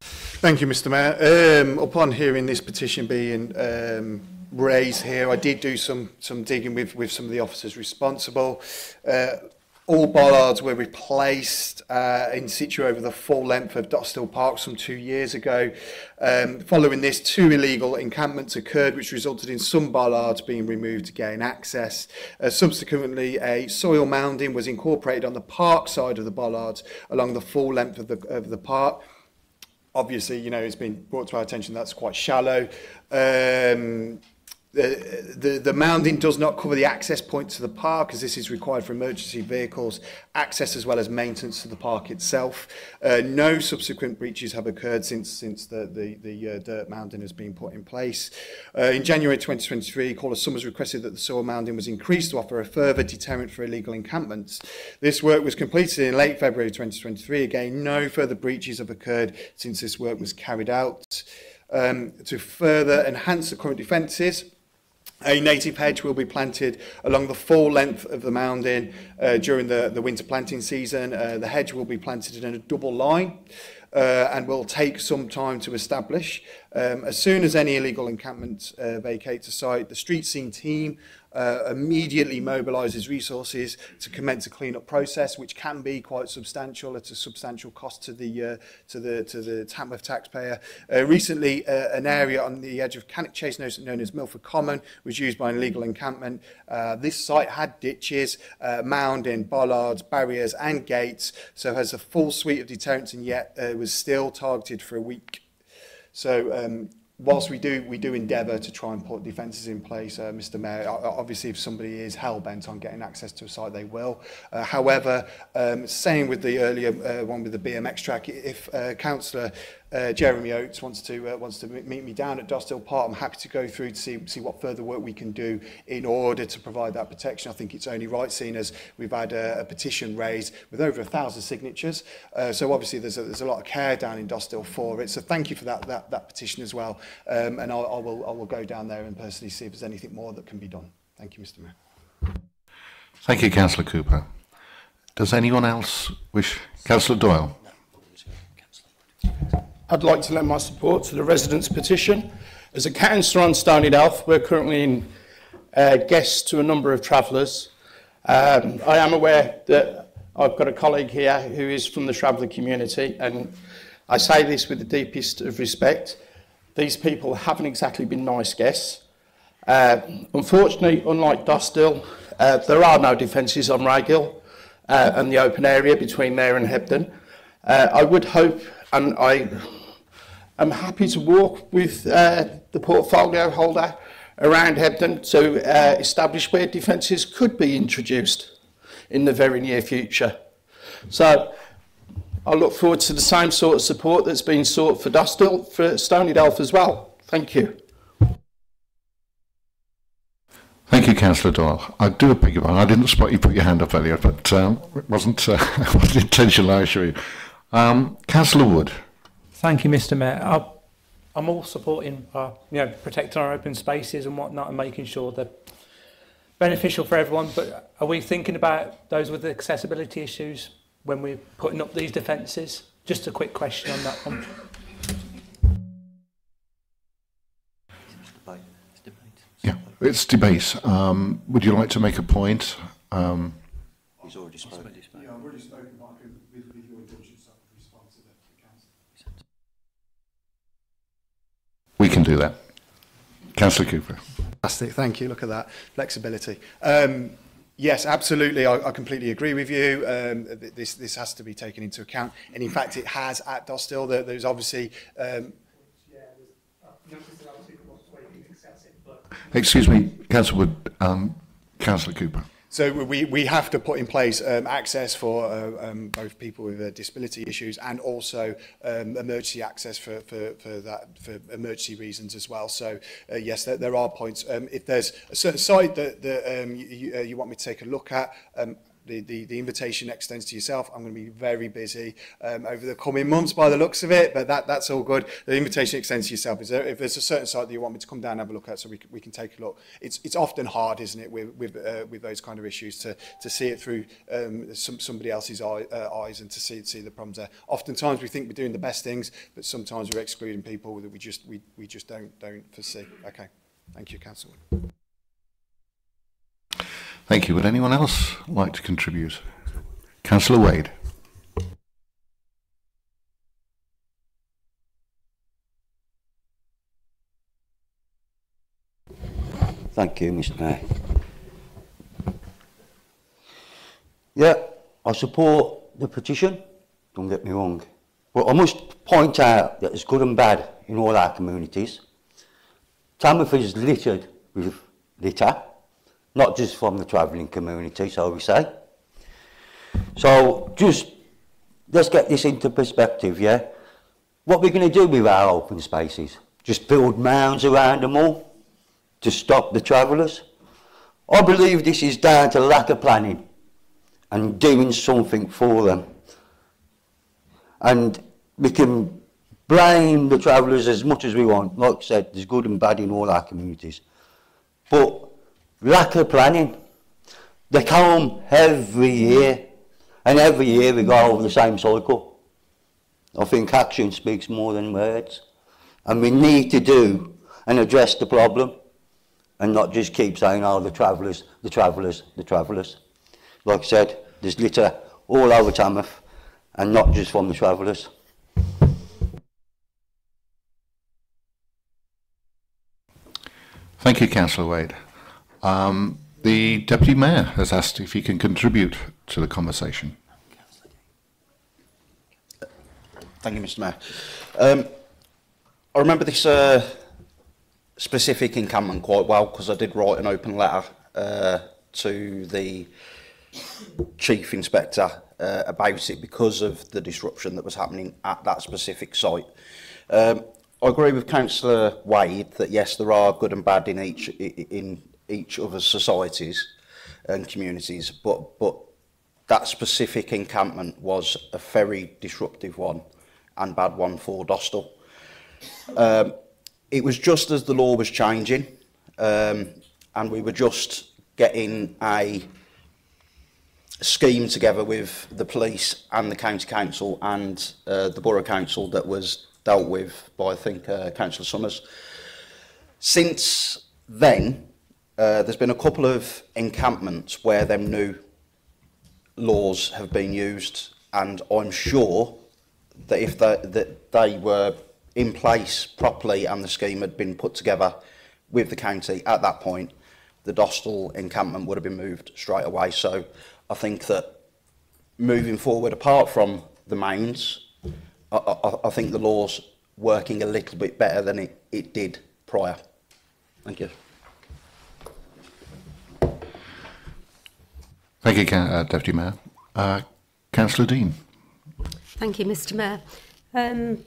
Thank you, Mr Mayor. Um, upon hearing this petition being um, raise here. I did do some some digging with with some of the officers responsible. Uh, all bollards were replaced uh, in situ over the full length of Dotstill Park some two years ago. Um, following this, two illegal encampments occurred, which resulted in some bollards being removed to gain access. Uh, subsequently, a soil mounding was incorporated on the park side of the bollards along the full length of the, of the park. Obviously, you know, it's been brought to our attention that's quite shallow. Um, The, the, the mounding does not cover the access points to the park as this is required for emergency vehicles access as well as maintenance to the park itself. Uh, no subsequent breaches have occurred since since the, the, the uh, dirt mounding has been put in place. Uh, in January 2023, Caller Summers requested that the soil mounding was increased to offer a further deterrent for illegal encampments. This work was completed in late February 2023. Again, no further breaches have occurred since this work was carried out. Um, to further enhance the current defences, A native hedge will be planted along the full length of the mounding uh, during the, the winter planting season. Uh, the hedge will be planted in a double line uh, and will take some time to establish. Um, as soon as any illegal encampment uh, vacates a site, the street scene team uh, immediately mobilises resources to commence a clean-up process, which can be quite substantial at a substantial cost to the uh, to the to the Tamworth taxpayer. Uh, recently, uh, an area on the edge of Cannock Chase, known as Milford Common, was used by an illegal encampment. Uh, this site had ditches, uh, mounding, bollards, barriers, and gates, so has a full suite of deterrents, and yet uh, was still targeted for a week. So um, whilst we do we do endeavour to try and put defences in place, uh, Mr Mayor, obviously if somebody is hell-bent on getting access to a site, they will. Uh, however, um, same with the earlier uh, one with the BMX track, if uh, Councillor uh, Jeremy Oates wants to uh, wants to meet me down at Dosthill Park, I'm happy to go through to see see what further work we can do in order to provide that protection. I think it's only right, seeing as we've had a, a petition raised with over a thousand signatures. Uh, so obviously there's a, there's a lot of care down in Dosthill for it. So thank you for that that, that petition as well. Um, and I'll, I will I will go down there and personally see if there's anything more that can be done. Thank you, Mr. Mayor.
Thank you, Councillor Cooper. Does anyone else wish? Councillor Doyle.
I'd like to lend my support to the residents' petition. As a councillor on Stony we're currently in uh, guests to a number of travellers. Um, I am aware that I've got a colleague here who is from the traveller community, and I say this with the deepest of respect. These people haven't exactly been nice guests. Uh, unfortunately, unlike Dosthill, uh, there are no defences on Raygill uh, and the open area between there and Hebden. Uh, I would hope, and I am happy to walk with uh, the portfolio holder around Hebden to uh, establish where defences could be introduced in the very near future. So I look forward to the same sort of support that's been sought for Dosthill, for Stony Delph as well. Thank you.
Thank you, Councillor Doyle. I do pardon. I didn't spot you put your hand up earlier, but um, it wasn't, uh, wasn't intentional, I assure you. Um, Councillor Wood.
Thank you, Mr Mayor. I, I'm all supporting, uh, you know, protecting our open spaces and whatnot and making sure they're beneficial for everyone. But are we thinking about those with the accessibility issues when we're putting up these defences? Just a quick question on that one.
Yeah, it's debate. Um, would you like to make a point? Um,
He's already spoken.
Yeah, I've already spoken, but I can, with, with your indulgence, I can respond to the, the council.
we can do that. Councillor Cooper.
Fantastic, thank you. Look at that flexibility. Um, yes, absolutely. I, I completely agree with you. Um, th- this this has to be taken into account, and in fact, it has at Dosthill. There, there's obviously. Um,
Excuse me, Councillor Wood. Um, Councillor Cooper.
So we, we have to put in place um, access for uh, um, both people with uh, disability issues and also um, emergency access for, for, for, that, for emergency reasons as well. So uh, yes, there, there are points. Um, if there's a certain site that, that um, you, uh, you want me to take a look at, um, the, the, the invitation extends to yourself. I'm going to be very busy um, over the coming months by the looks of it, but that, that's all good. The invitation extends to yourself. Is there, if there's a certain site that you want me to come down and have a look at so we, we can take a look. It's, it's often hard, isn't it, with, with, uh, with those kind of issues to, to see it through um, some, somebody else's eye, uh, eyes and to see, see the problems there. Oftentimes we think we're doing the best things, but sometimes we're excluding people that we just, we, we just don't, don't foresee. Okay. Thank you, Councillor.
Thank you. Would anyone else like to contribute? Councillor Wade.
Thank you, Mr Mayor. Yeah, I support the petition, don't get me wrong. But I must point out that it's good and bad in all our communities. Tamworth is littered with litter, not just from the travelling community, so we say. So just, let's get this into perspective, yeah? What we're going to do with our open spaces? Just build mounds around them all to stop the travellers? I believe this is down to lack of planning and doing something for them. And we can blame the travellers as much as we want. Like I said, there's good and bad in all our communities. But lack of planning. They come every year, and every year we go over the same cycle. I think action speaks more than words. And we need to do and address the problem and not just keep saying, oh, the travellers, the travellers, the travellers. Like I said, there's litter all over Tamworth and not just from the travellers.
Thank you, Councillor Wade. Um, the Deputy Mayor has asked if he can contribute to the conversation.
Thank you, Mr Mayor. Um, I remember this uh, specific encampment quite well because I did write an open letter uh, to the Chief Inspector uh, about it because of the disruption that was happening at that specific site. Um, I agree with Councillor Wade that yes, there are good and bad in each in each other's societies and communities, but, but that specific encampment was a very disruptive one and bad one for Dostal. Um, it was just as the law was changing um, and we were just getting a scheme together with the police and the county council and uh, the borough council that was dealt with by I think uh, Councillor Summers. Since then uh, there's been a couple of encampments where them new laws have been used, and I'm sure that if they, that they were in place properly and the scheme had been put together with the county at that point, the Dosthill encampment would have been moved straight away. So I think that moving forward, apart from the mains, I, I, I think the law's working a little bit better than it, it did prior. Thank you.
Thank you, uh, Deputy Mayor. Uh, Councillor Dean.
Thank you, Mr Mayor. Um,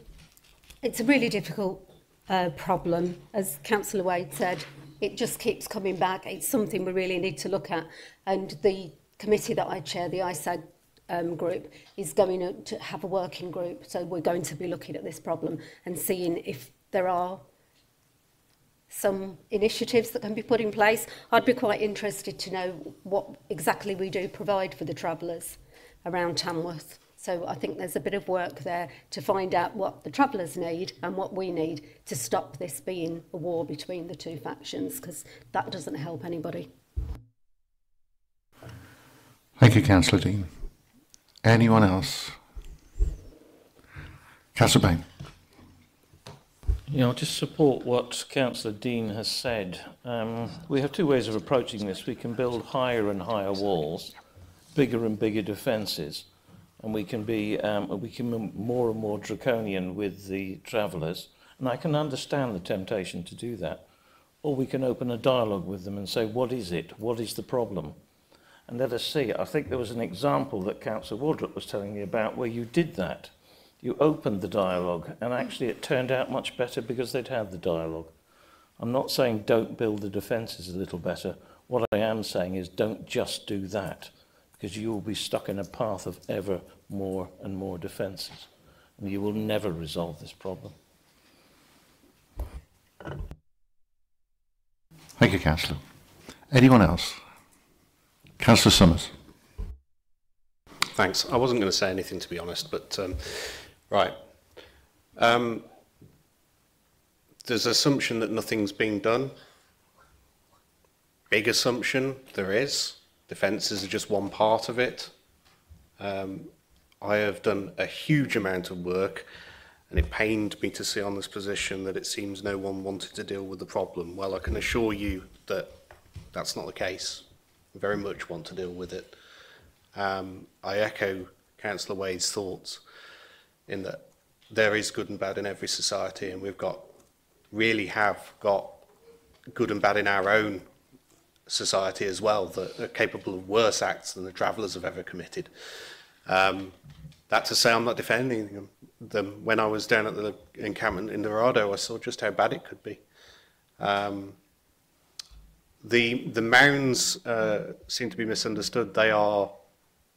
it's a really difficult uh, problem. As Councillor Wade said, it just keeps coming back. It's something we really need to look at. And the committee that I chair, the ISAG um, group, is going to have a working group. So we're going to be looking at this problem and seeing if there are some initiatives that can be put in place. I'd be quite interested to know what exactly we do provide for the travellers around Tamworth. So I think there's a bit of work there to find out what the travellers need and what we need to stop this being a war between the two factions, because that doesn't help anybody.
Thank you, Councillor Dean. Anyone else? Councillor Bain.
Yeah, I'll just support what Councillor Dean has said. Um, we have two ways of approaching this. We can build higher and higher walls, bigger and bigger defences, and we can be um, we can be more and more draconian with the travellers. And I can understand the temptation to do that. Or we can open a dialogue with them and say, what is it? What is the problem? And let us see. I think there was an example that Councillor Wardrop was telling me about where you did that. You opened the dialogue, and actually it turned out much better because they'd had the dialogue. I'm not saying don't build the defences a little better. What I am saying is don't just do that, because you will be stuck in a path of ever more and more defences, and you will never resolve this problem.
Thank you, Councillor. Anyone else? Councillor Summers.
Thanks. I wasn't going to say anything, to be honest, but um, right. Um, there's assumption that nothing's being done. Big assumption, there is. Defences are just one part of it. Um, I have done a huge amount of work, and it pained me to see on this position that it seems no one wanted to deal with the problem. Well, I can assure you that that's not the case. Very much want to deal with it. Um, I echo Councillor Wade's thoughts in that there is good and bad in every society, and we've got really have got good and bad in our own society as well that are capable of worse acts than the travellers have ever committed. Um, that to say, I'm not defending them. When I was down at the encampment in Dorado, I saw just how bad it could be. Um, the the mounds uh, seem to be misunderstood. They are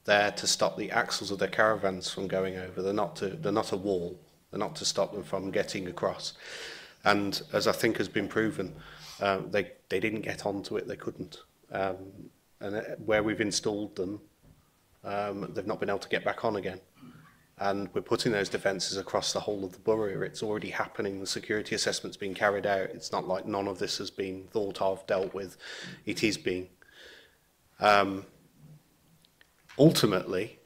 there to stop the axles of their caravans from going over. They're not, to, they're not a wall. They're not to stop them from getting across. And as I think has been proven, uh, they, they didn't get onto it. They couldn't. Um, and uh, where we've installed them, um, they've not been able to get back on again. And we're putting those defences across the whole of the borough. It's already happening. The security assessment's been carried out. It's not like none of this has been thought of, dealt with. It is being. Um, ultimately,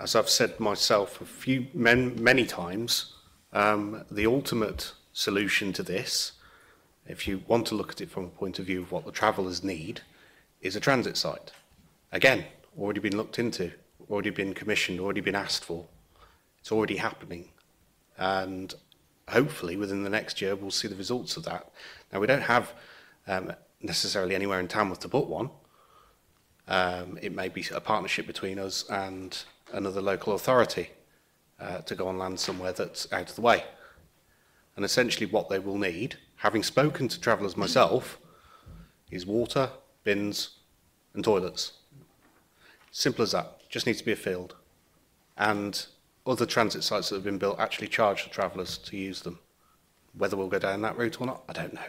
as I've said myself a few men, many times, um, the ultimate solution to this, if you want to look at it from a point of view of what the travellers need, is a transit site. Again, already been looked into, already been commissioned, already been asked for. It's already happening. And hopefully within the next year we'll see the results of that. Now we don't have um, necessarily anywhere in Tamworth to put one. Um, it may be a partnership between us and another local authority uh, to go and land somewhere that's out of the way. And essentially what they will need, having spoken to travellers myself, is water, bins and toilets. Simple as that. Just needs to be a field. And other transit sites that have been built actually charge the travellers to use them. Whether we'll go down that route or not, I don't know.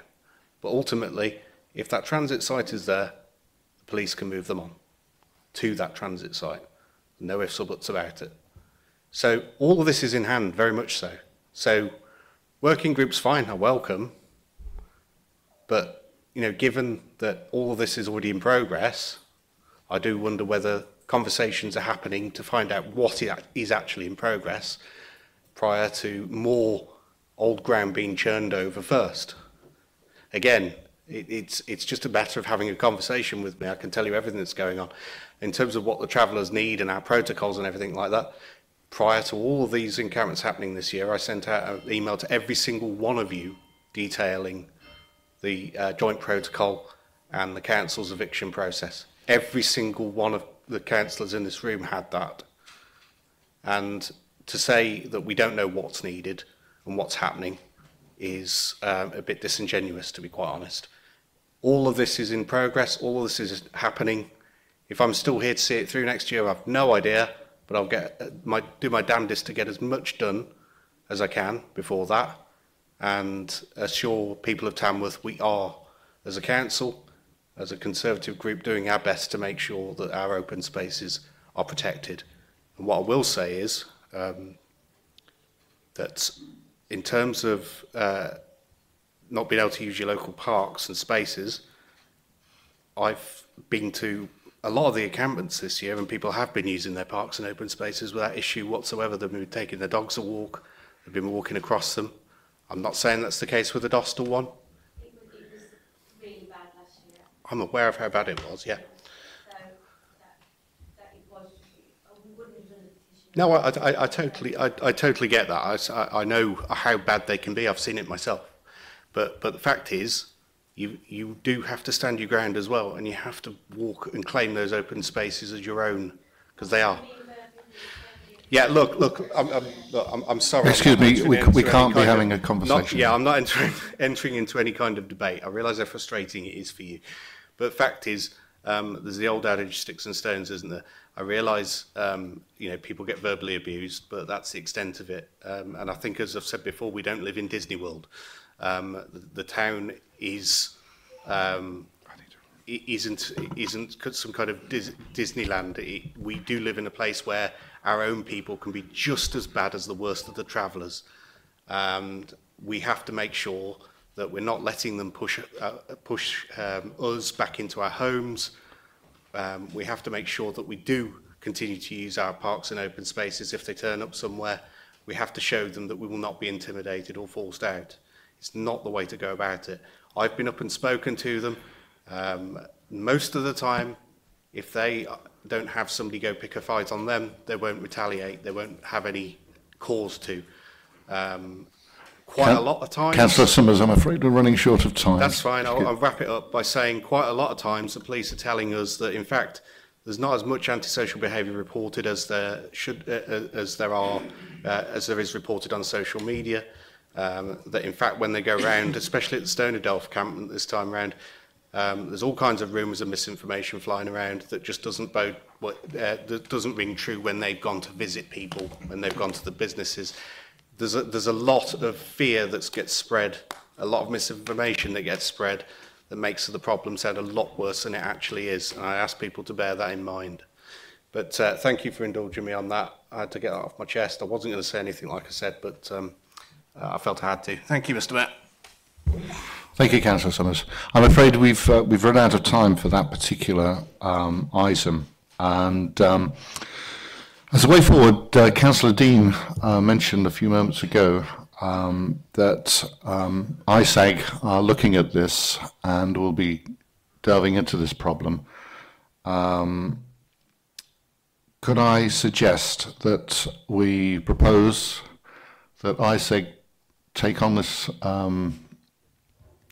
But ultimately, if that transit site is there, police can move them on to that transit site. No ifs or buts about it. So all of this is in hand, very much so. So working groups, fine, are welcome. But, you know, given that all of this is already in progress, I do wonder whether conversations are happening to find out what is actually in progress prior to more old ground being churned over first. Again, it, it's, it's just a matter of having a conversation with me. I can tell you everything that's going on. In terms of what the travellers need and our protocols and everything like that, prior to all of these encampments happening this year, I sent out an email to every single one of you detailing the uh, joint protocol and the council's eviction process. Every single one of the councillors in this room had that. And to say that we don't know what's needed and what's happening is um, a bit disingenuous, to be quite honest. All of this is in progress. All of this is happening. If I'm still here to see it through next year, I've no idea, but I'll get uh, my, do my damnedest to get as much done as I can before that and assure people of Tamworth we are, as a council, as a Conservative group, doing our best to make sure that our open spaces are protected. And what I will say is um, that in terms of uh, not being able to use your local parks and spaces, I've been to a lot of the encampments this year and people have been using their parks and open spaces without issue whatsoever. They've been taking their dogs a walk, they've been walking across them. I'm not saying that's the case with the Dosthill one. I'm aware of how bad it was, yeah. No, I, I, I totally, I, I totally get that. I, I know how bad they can be. I've seen it myself. But, but the fact is, you, you do have to stand your ground as well, and you have to walk and claim those open spaces as your own, because they are. Yeah, look, look, I'm, I'm, look, I'm, I'm sorry.
Excuse
I'm
me, we- we can't be
kind of-
having a
not-
conversation.
yeah, I'm not entering, entering into any kind of debate. I realise how frustrating it is for you. But fact is, um, there's the old adage, sticks and stones, isn't there? I realise, um, you know, people get verbally abused, but that's the extent of it. Um, and I think, as I've said before, we don't live in Disney World. Um, the, the town is um, isn't isn't some kind of Dis Disneyland. It, we do live in a place where our own people can be just as bad as the worst of the travellers, and we have to make sure that we're not letting them push uh, push um, us back into our homes. Um, we have to make sure that we do continue to use our parks and open spaces if they turn up somewhere. We have to show them that we will not be intimidated or forced out. It's not the way to go about it. I've been up and spoken to them. Um, most of the time, if they don't have somebody go pick a fight on them, they won't retaliate. They won't have any cause to. Um, quite
Can-
a lot of times.
Councillor Summers, I'm afraid we're running short of time.
That's fine. I'll, I'll wrap it up by saying quite a lot of times the police are telling us that, in fact, there's not as much antisocial behaviour reported as there should, uh, uh, as there are, uh, as there is reported on social media. um, that in fact when they go round, especially at the Stonerdolf camp this time round, um, there's all kinds of rumours and misinformation flying around that just doesn't bode what uh, that doesn't ring true when they've gone to visit people when they've gone to the businesses. There's a, there's a lot of fear that gets spread, a lot of misinformation that gets spread that makes the problem sound a lot worse than it actually is. And I ask people to bear that in mind. But uh, thank you for indulging me on that. I had to get that off my chest. I wasn't going to say anything like I said, but um, uh, I felt I had to. Thank you, Mr Mayor.
Thank you, Councillor Summers. I'm afraid we've uh, we've run out of time for that particular um, item, and um, as a way forward, uh, Councillor Dean uh, mentioned a few moments ago um, that um, ISAG are looking at this and will be delving into this problem. Um, could I suggest that we propose that ISAG take on this um,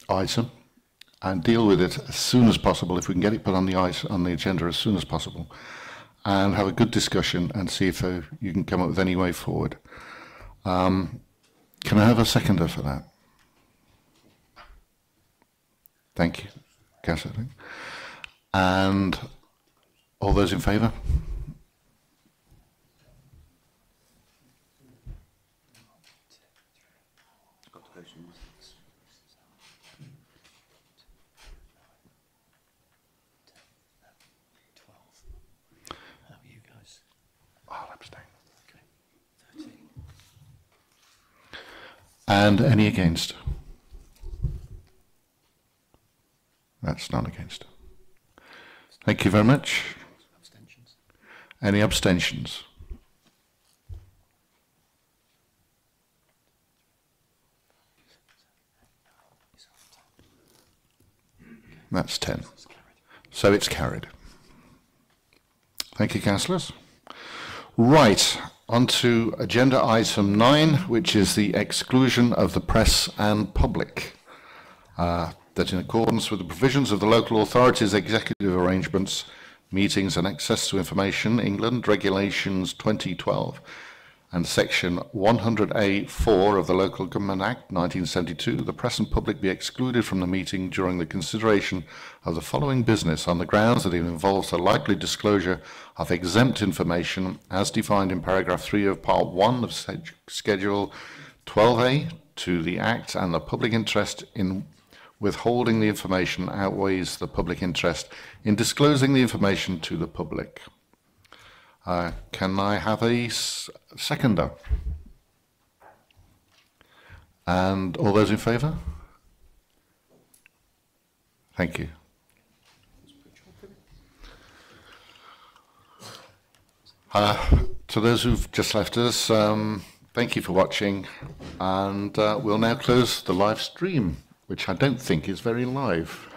item and deal with it as soon as possible, if we can get it put on the ice on the agenda as soon as possible, and have a good discussion and see if uh, you can come up with any way forward. Um, can I have a seconder for that? Thank you, Councillor. And all those in favour? And any against? That's none against. Thank you very much. Any abstentions? That's 10. So it's carried. Thank you, councillors. Right, on to agenda item 9, which is the exclusion of the press and public. Uh, that in accordance with the provisions of the local authorities executive arrangements, meetings and access to information, England Regulations 2012, and Section 100A4 of the Local Government Act 1972, the press and public be excluded from the meeting during the consideration of the following business on the grounds that it involves the likely disclosure of exempt information as defined in paragraph 3 of Part 1 of Schedule 12A to the Act and the public interest in withholding the information outweighs the public interest in disclosing the information to the public. Uh, can I have a seconder? And all those in favour? Thank you. Uh, to those who've just left us, um, thank you for watching, and uh, we'll now close the live stream, which I don't think is very live.